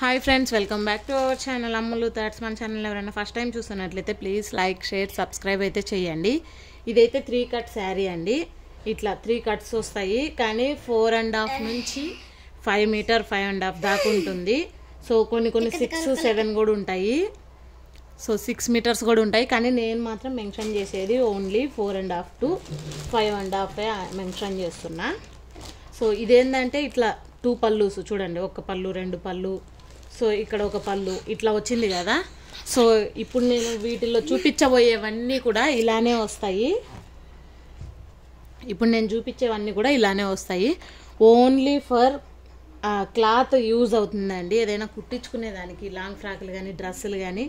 Hi friends welcome back to our channel Ammulu thoughts మన channel ఎవరైనా first time చూస్తున్నట్లయితే please like share subscribe అయితే చేయండి. ఇదైతే త్రీ కట్ శారీ అండి. ఇట్లా త్రీ కట్స్ వస్తాయి. కానీ ఫోర్ అండ్ హాఫ్ నుంచి five meter five and half దాకా ఉంటుంది. సో కొన్ని కొన్ని సిక్స్ సెవెన్ కూడా ఉంటాయి. సో సిక్స్ మీటర్స్ కూడా ఉంటాయి. కానీ నేను మాత్రం మెన్షన్ చేసేది only four and half to five and half mention చేస్తున్నా. సో ఇదేంటంటే ఇట్లా టూ పళ్ళుస్ చూడండి. ఒక పళ్ళు రెండు పళ్ళు సో ఇక్కడ ఒక పళ్ళు ఇట్లా వచ్చింది కదా. సో ఇప్పుడు నేను వీటిల్లో చూపించబోయేవన్నీ కూడా ఇలానే వస్తాయి. ఇప్పుడు నేను చూపించేవన్నీ కూడా ఇలానే వస్తాయి. ఓన్లీ ఫర్ క్లాత్ యూజ్ అవుతుందండి. ఏదైనా కుట్టించుకునే దానికి లాంగ్ ఫ్రాక్లు కానీ డ్రెస్సులు కానీ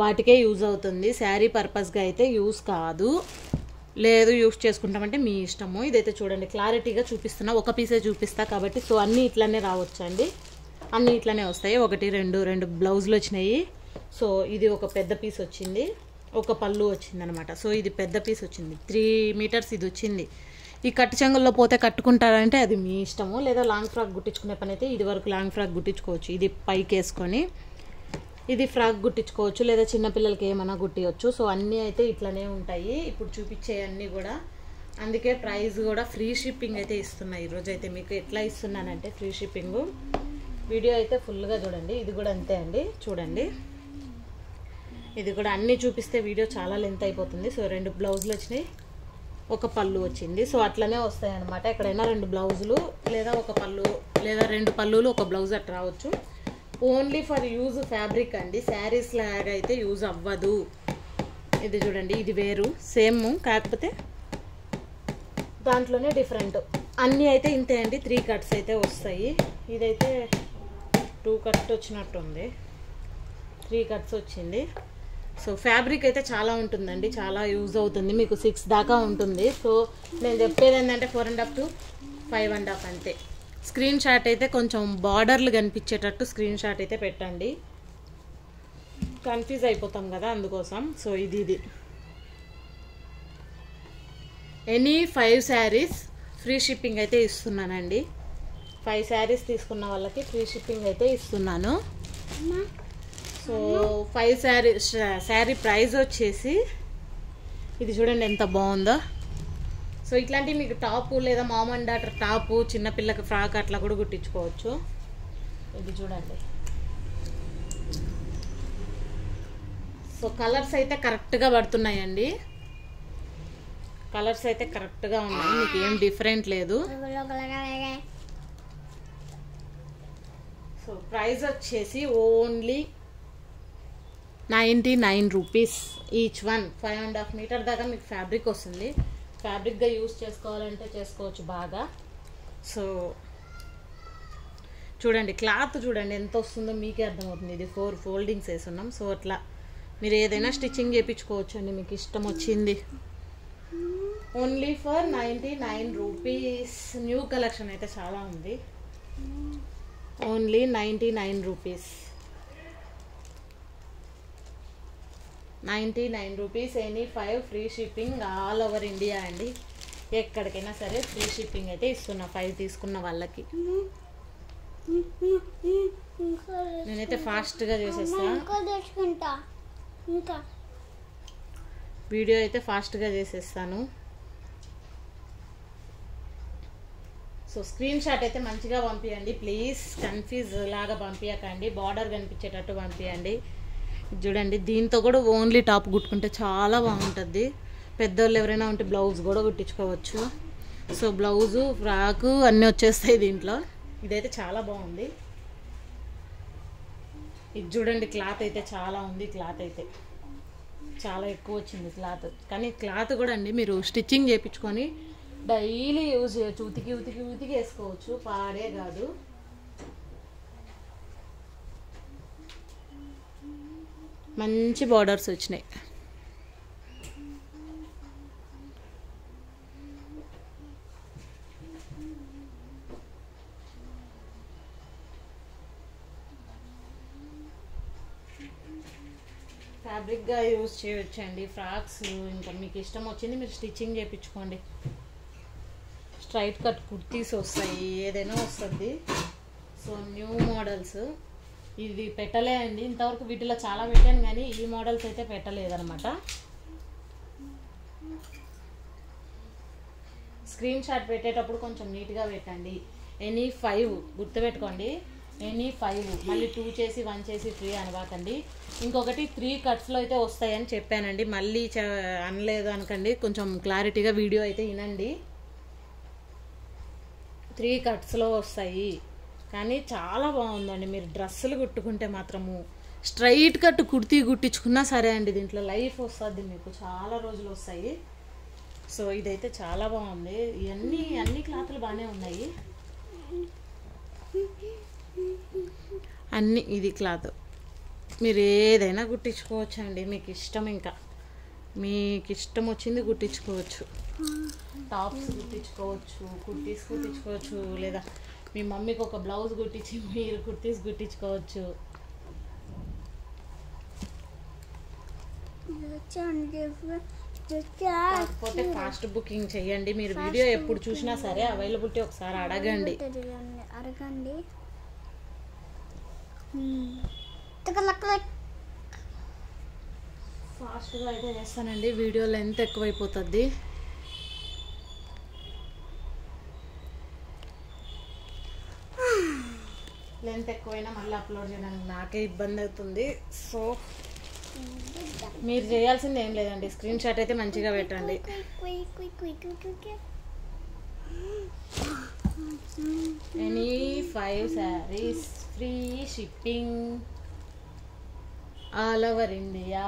వాటికే యూజ్ అవుతుంది. శారీ పర్పస్గా అయితే యూజ్ కాదు. లేదు యూజ్ చేసుకుంటామంటే మీ ఇష్టము. ఇదైతే చూడండి క్లారిటీగా చూపిస్తున్నా. ఒక పీసే చూపిస్తా కాబట్టి సో అన్నీ ఇట్లానే రావచ్చండి. అన్నీ ఇట్లానే వస్తాయి. ఒకటి రెండు రెండు బ్లౌజులు వచ్చినాయి. సో ఇది ఒక పెద్ద పీస్ వచ్చింది. ఒక పళ్ళు వచ్చింది అనమాట సో ఇది పెద్ద పీస్ వచ్చింది. త్రీ మీటర్స్ ఇది వచ్చింది. ఈ కట్టు చెంగుల్లో పోతే కట్టుకుంటారంటే అది మీ ఇష్టము. లేదా లాంగ్ ఫ్రాక్ గుట్టించుకునే పని అయితే ఇది వరకు లాంగ్ ఫ్రాక్ గుట్టించుకోవచ్చు. ఇది పైకి వేసుకొని ఇది ఫ్రాక్ గుట్టించుకోవచ్చు. లేదా చిన్నపిల్లలకి ఏమైనా గుట్టియచ్చు. సో అన్నీ అయితే ఇట్లానే ఉంటాయి. ఇప్పుడు చూపించే అన్నీ కూడా. అందుకే ప్రైస్ కూడా ఫ్రీ షిప్పింగ్ అయితే ఇస్తున్నా. ఈరోజు అయితే మీకు ఎట్లా ఇస్తున్నానంటే ఫ్రీ షిప్పింగ్. వీడియో అయితే ఫుల్గా చూడండి. ఇది కూడా అంతే అండి. చూడండి. ఇది కూడా అన్నీ చూపిస్తే వీడియో చాలా లెంత్ అయిపోతుంది. సో రెండు బ్లౌజులు వచ్చినాయి. ఒక పళ్ళు వచ్చింది. సో అట్లనే వస్తాయి అనమాట ఎక్కడైనా రెండు బ్లౌజులు లేదా ఒక పళ్ళు లేదా రెండు పళ్ళులు ఒక బ్లౌజ్ అట్లా రావచ్చు. ఓన్లీ ఫర్ యూజ్ ఫ్యాబ్రిక్ అండి. శారీస్ లాగా అయితే యూజ్ అవ్వదు. ఇది చూడండి. ఇది వేరు. సేమ్ కాకపోతే దాంట్లోనే డిఫరెంట్ అన్నీ అయితే ఇంతే అండి. త్రీ కట్స్ అయితే వస్తాయి. ఇదైతే టూ కట్ వచ్చినట్టుంది. త్రీ కట్స్ వచ్చింది. సో ఫ్యాబ్రిక్ అయితే చాలా ఉంటుందండి చాలా యూజ్ అవుతుంది మీకు సిక్స్ దాకా ఉంటుంది. సో నేను చెప్పేది ఏంటంటే four and half to five and half అంతే. స్క్రీన్ షాట్ అయితే కొంచెం బార్డర్లు కనిపించేటట్టు స్క్రీన్ షాట్ అయితే పెట్టండి. కన్ఫ్యూజ్ అయిపోతాం కదా అందుకోసం. సో ఇది ఇది. Any five saris free shipping అయితే ఇస్తున్నానండి. ఫైవ్ శారీస్ తీసుకున్న వాళ్ళకి ఫ్రీ షిప్పింగ్ అయితే ఇస్తున్నాను. So five sari sari price వచ్చేసి ఇది చూడండి ఎంత బాగుందో. సో ఇట్లాంటివి మీకు టాపు లేదా మామ్ అండ్ డాటర్ టాపు చిన్నపిల్లకి ఫ్రాక్ అట్లా కూడా కుట్టించుకోవచ్చు. ఇది చూడండి. సో కలర్స్ అయితే కరెక్ట్గా పడుతున్నాయండి. కలర్స్ అయితే కరెక్ట్గా ఉన్నాయి. మీకు ఏం డిఫరెంట్ లేదు. సో ప్రైస్ వచ్చేసి only ninety nine rupees each one five and half meter దాకా మీకు ఫ్యాబ్రిక్ వస్తుంది. ఫ్యాబ్రిక్గా యూస్ చేసుకోవాలంటే చేసుకోవచ్చు బాగా. సో చూడండి క్లాత్ చూడండి ఎంత వస్తుందో మీకే అర్థమవుతుంది. ఇది ఫోర్ ఫోల్డింగ్స్ వేసున్నాం. సో అట్లా మీరు ఏదైనా స్టిచ్చింగ్ చేయించుకోవచ్చు అండి. మీకు ఇష్టం వచ్చింది. Only for ninety nine rupees new collection అయితే చాలా ఉంది. Only ninety nine rupees. Ninety nine rupees any five free shipping all over India అండి. ఎక్కడికైనా సరే ఫ్రీ షిప్పింగ్ అయితే ఇస్తున్నా ఫైవ్ తీసుకున్న వాళ్ళకి. నేనైతే ఫాస్ట్గా చేసేస్తా. ఇంకా తెచ్చుకుంటా. ఇంకా. వీడియో అయితే ఫాస్ట్గా చేసేస్తాను. సో స్క్రీన్ షాట్ అయితే మంచిగా పంపించండి ప్లీజ్ కన్ఫ్యూజ్ లాగా పంపించకండి బార్డర్ కనిపించేటట్టు పంపించండి చూడండి దీంతో కూడా ఓన్లీ టాప్ కుట్టుకుంటే చాలా బాగుంటుంది. పెద్దోళ్ళు ఎవరైనా ఉంటే బ్లౌజ్ కూడా కుట్టించుకోవచ్చు. సో బ్లౌజు ఫ్రాకు అన్నీ వచ్చేస్తాయి దీంట్లో. ఇదైతే చాలా బాగుంది. ఇది చూడండి క్లాత్ అయితే చాలా ఉంది క్లాత్ అయితే. చాలా ఎక్కువ వచ్చింది క్లాత్. కానీ క్లాత్ కూడా అండి మీరు స్టిచ్చింగ్ చేయించుకొని డైలీ యూజ్ చేయొచ్చు. ఉతికి ఉతికి ఉతికి వేసుకోవచ్చు. పాడే కాదు. మంచి బార్డర్స్ వచ్చినాయి. ఫ్యాబ్రిక్గా యూజ్ చేయొచ్చండి. ఫ్రాక్స్ ఇంకా మీకు ఇష్టం వచ్చింది మీరు స్టిచ్చింగ్ చేయించుకోండి. స్ట్రైట్ కట్ కుర్తీస్ వస్తాయి ఏదైనా వస్తుంది. So new models. ఇది పెట్టలే అండి. ఇంతవరకు వీటిలో చాలా పెట్టాను కానీ ఈ మోడల్స్ అయితే పెట్టలేదనమాట స్క్రీన్ షాట్ పెట్టేటప్పుడు కొంచెం నీట్గా పెట్టండి. ఎనీ ఫైవ్ గుర్తుపెట్టుకోండి. ఎనీ ఫైవ్ మళ్ళీ టూ చేసి వన్ చేసి ఫ్రీ అనవాకండి ఇంకొకటి త్రీ కట్స్లో అయితే వస్తాయని చెప్పానండి. మళ్ళీ చ- అనలేదు అనకండి. కొంచెం క్లారిటీగా వీడియో అయితే వినండి. త్రీ కట్స్లో వస్తాయి. కానీ చాలా బాగుందండి. మీరు డ్రెస్సులు కుట్టుకుంటే మాత్రము స్ట్రైట్ కట్ కుర్తీ కుట్టించుకున్నా సరే అండి దీంట్లో లైఫ్ వస్తుంది మీకు. చాలా రోజులు వస్తాయి. సో ఇదైతే చాలా బాగుంది. ఇవన్నీ అన్ని క్లాతులు బాగానే ఉన్నాయి. అన్ని ఇది క్లాత్. మీరు ఏదైనా కుట్టించుకోవచ్చండి. మీకు ఇష్టం ఇంకా. మీకు ఇష్టం వచ్చింది కుట్టించుకోవచ్చు టాప్స్ కుట్టించుకోవచ్చు కుర్తీస్ కుట్టించుకోవచ్చు లేదా మీ మమ్మీకి ఒక బ్లౌజ్ కుట్టించి మీరు కుర్తీస్ కుట్టించుకోవచ్చు కాకపోతే ఫాస్ట్ బుకింగ్ చేయండి మీరు వీడియో ఎప్పుడు చూసినా సరే అవైలబిలిటీ ఒకసారి అడగండి. అరగండి ఫాస్ట్గా అయితే చేస్తానండి. వీడియో లెంత్ ఎక్కువైపోతుంది. లెంత్ ఎక్కువైనా మళ్ళీ అప్లోడ్ చేయడానికి నాకే ఇబ్బంది అవుతుంది. సో మీరు చేయాల్సింది ఏం లేదండి. స్క్రీన్ షాట్ అయితే మంచిగా పెట్టండి. Any five saris free shipping all over India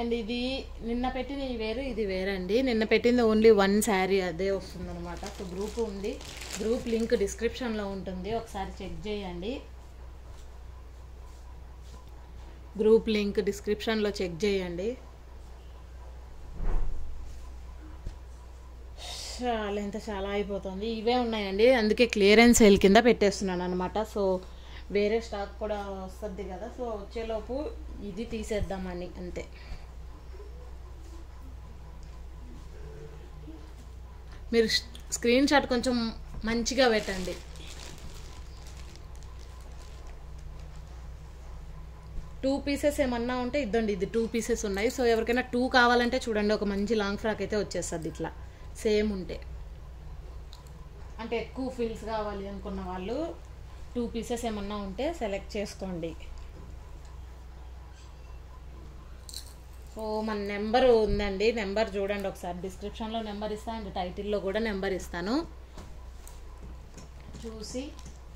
and ఇది నిన్న పెట్టింది వేరు ఇది వేరండి. నిన్న పెట్టింది ఓన్లీ వన్ శారీ అదే వస్తుంది అనమాట సో గ్రూప్ ఉంది గ్రూప్ లింక్ డిస్క్రిప్షన్లో ఉంటుంది. ఒకసారి చెక్ చేయండి. గ్రూప్ లింక్ డిస్క్రిప్షన్లో చెక్ చేయండి. చాలా ఎంత చాలా అయిపోతుంది. ఇవే ఉన్నాయండి. అందుకే క్లియరెన్స్ సేల్ కింద పెట్టేస్తున్నాను అనమాట సో వేరే స్టాక్ కూడా వస్తుంది కదా. సో వచ్చేలోపు ఇది తీసేద్దామని అంతే. మీరు స్క్రీన్ షాట్ కొంచెం మంచిగా పెట్టండి. టూ పీసెస్ ఏమన్నా ఉంటే ఇద్దండి ఇది టూ పీసెస్ ఉన్నాయి. సో ఎవరికైనా టూ కావాలంటే చూడండి ఒక మంచి లాంగ్ ఫ్రాక్ అయితే వచ్చేస్తుంది ఇట్లా. సేమ్ ఉంటే. అంటే ఎక్కువ ఫీల్స్ కావాలి అనుకున్న వాళ్ళు టూ పీసెస్ ఏమన్నా ఉంటే సెలెక్ట్ చేసుకోండి. సో మన నెంబర్ ఉందండి. నెంబర్ చూడండి ఒకసారి. డిస్క్రిప్షన్లో నెంబర్ ఇస్తాను అండ్ టైటిల్లో కూడా నెంబర్ ఇస్తాను. చూసి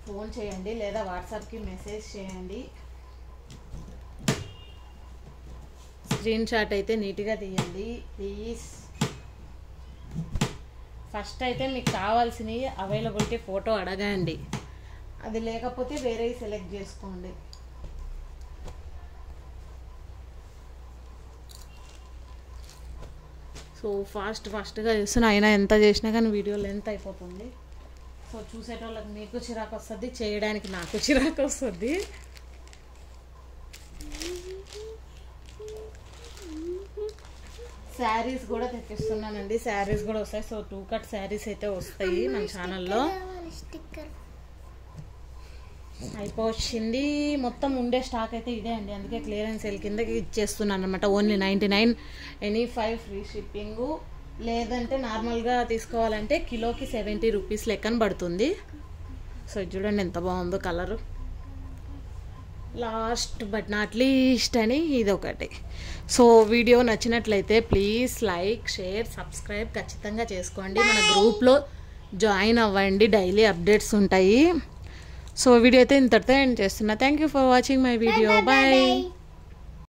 ఫోన్ చేయండి లేదా వాట్సాప్కి మెసేజ్ చేయండి. స్క్రీన్ షాట్ అయితే నీట్గా తీయండి. ప్లీజ్ ఫస్ట్ అయితే మీకు కావాల్సినవి అవైలబిలిటీ ఫోటో అడగండి. అది లేకపోతే వేరే సెలెక్ట్ చేసుకోండి. సో ఫాస్ట్ ఫాస్ట్గా చేస్తున్నా. అయినా ఎంత చేసినా కానీ వీడియో లెంత్ అయిపోతుంది. సో చూసేటోళ్ళకి మీకు చిరాకు వస్తుంది చేయడానికి నాకు చిరాకు వస్తుంది. శారీస్ కూడా తెప్పిస్తున్నానండి. శారీస్ కూడా వస్తాయి. సో టూ కట్ శారీస్ అయితే వస్తాయి మన ఛానల్లో. అయిపోయింది మొత్తం ఉండే స్టాక్ అయితే ఇదే అండి. అందుకే క్లియరెన్స్ సేల్ కిందకి ఇచ్చేస్తున్నాను అనమాట only ninety nine any five free shipping లేదంటే నార్మల్గా తీసుకోవాలంటే కిలోకి సెవెంటీ రూపీస్ లెక్కన పడుతుంది. సో చూడండి ఎంత బాగుందో colour last but not least అని ఇది ఒకటి సో వీడియో నచ్చినట్లయితే ప్లీజ్ లైక్ షేర్ సబ్స్క్రైబ్ ఖచ్చితంగా చేసుకోండి. మన గ్రూప్లో జాయిన్ అవ్వండి. డైలీ అప్డేట్స్ ఉంటాయి. సో వీడియో అయితే ఇంతటితో ఎండ్ చేస్తున్నా. Thank you for watching my video bye